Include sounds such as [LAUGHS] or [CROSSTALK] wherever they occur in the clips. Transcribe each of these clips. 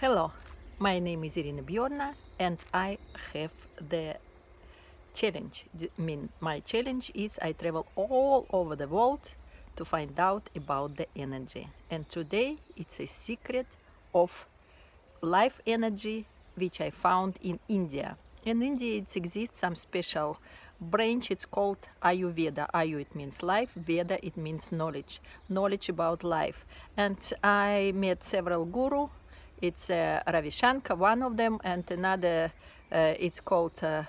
Hello, my name is Irina Bjørnø and I have the challenge. I mean, my challenge is I travel all over the world to find out about the energy. And today it's a secret of life energy which I found in India. In India it exists some special branch it's called ayurveda ayu it means life veda it means knowledge knowledge about life and i met several guru it's uh, Ravi Shankar, one of them, and another, uh, it's called uh,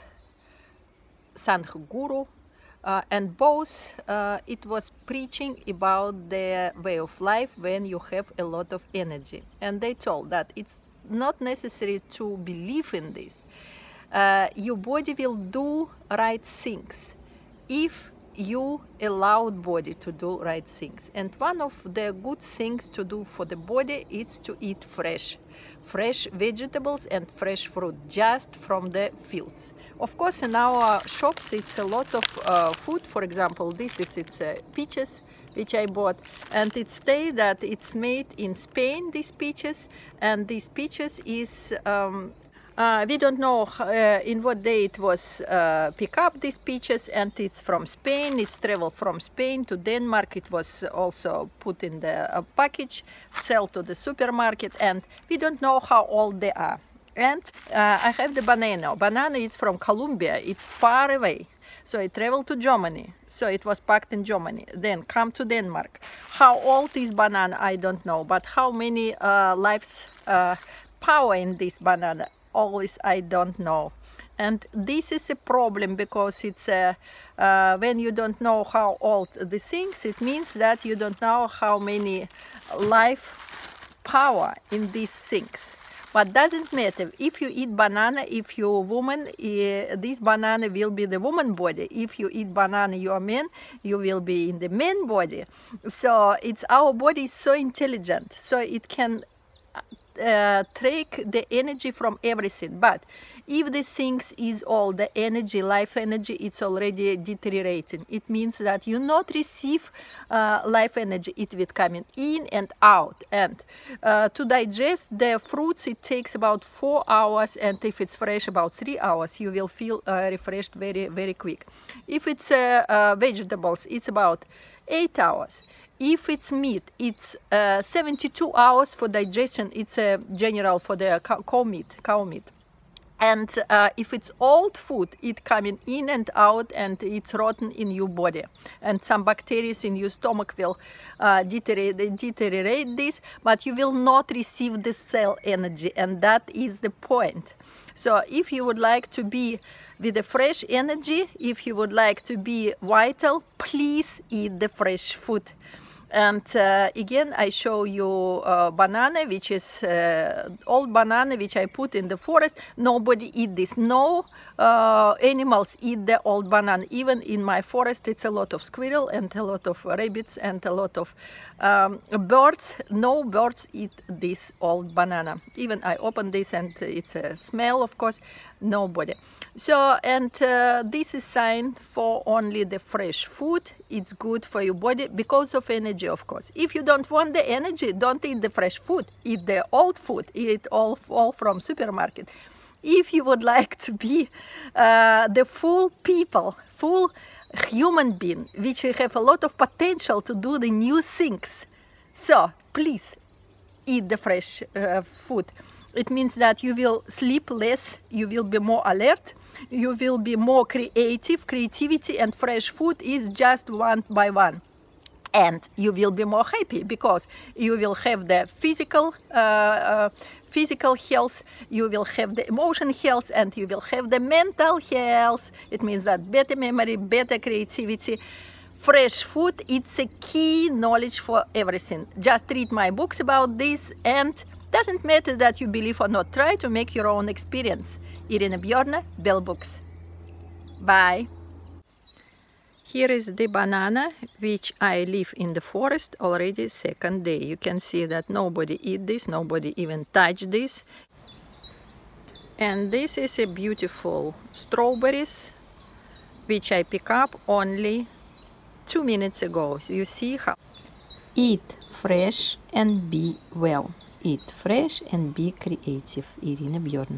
Guru. Uh, and both, uh, it was preaching about the way of life when you have a lot of energy. And they told that it's not necessary to believe in this. Uh, your body will do right things if you allowed body to do right things. And one of the good things to do for the body is to eat fresh. Fresh vegetables and fresh fruit just from the fields. Of course in our shops it's a lot of uh, food. For example this is it's uh, peaches which I bought. And it states that it's made in Spain these peaches. And these peaches is um, uh, we don't know uh, in what day it was uh, pick up these peaches and it's from Spain. It's traveled from Spain to Denmark. It was also put in the uh, package, sell to the supermarket and we don't know how old they are. And uh, I have the banana. Banana is from Colombia. It's far away. So it traveled to Germany. So it was packed in Germany. Then come to Denmark. How old is banana? I don't know. But how many uh, lives power in this banana? Always I don't know. And this is a problem because it's a, uh, when you don't know how old the things it means that you don't know how many life power in these things. But doesn't matter. If you eat banana if you're a woman uh, this banana will be the woman body. If you eat banana you're man you will be in the man body. So it's our body is so intelligent so it can uh, take the energy from everything. But if the things is all the energy life energy it's already deteriorating. It means that you not receive uh, life energy. It will coming in and out. And uh, to digest the fruits it takes about four hours. And if it's fresh about three hours you will feel uh, refreshed very very quick. If it's uh, uh, vegetables it's about eight hours if it's meat, it's uh, 72 hours for digestion. It's a uh, general for the cow meat, cow meat. And uh, if it's old food, it coming in and out and it's rotten in your body. And some bacteria in your stomach will uh, deteriorate, deteriorate this, but you will not receive the cell energy. And that is the point. So if you would like to be with the fresh energy, if you would like to be vital, please eat the fresh food. And uh, again, I show you uh, banana, which is uh, old banana, which I put in the forest. Nobody eat this. No uh, animals eat the old banana. Even in my forest, it's a lot of squirrel and a lot of rabbits and a lot of um, birds. No birds eat this old banana. Even I open this and it's a smell, of course. Nobody. So, and uh, this is signed for only the fresh food. It's good for your body because of energy, of course. If you don't want the energy, don't eat the fresh food. Eat the old food. Eat all, all from supermarket. If you would [LAUGHS] like to be uh, the full people, full human being, which have a lot of potential to do the new things, so please eat the fresh uh, food. It means that you will sleep less, you will be more alert, you will be more creative. Creativity and fresh food is just one by one. And you will be more happy because you will have the physical uh, uh, physical health you will have the emotion health and you will have the mental health. It means that better memory better creativity fresh food. It's a key knowledge for everything. Just read my books about this and doesn't matter that you believe or not, try to make your own experience. Irina Bjørnø, Bell Books. Bye. Here is the banana which I leave in the forest already second day. You can see that nobody eat this, nobody even touch this. And this is a beautiful strawberries which I pick up only two minutes ago. You see how eat fresh and be well. Eat fresh and be creative. Ірина Бьорна.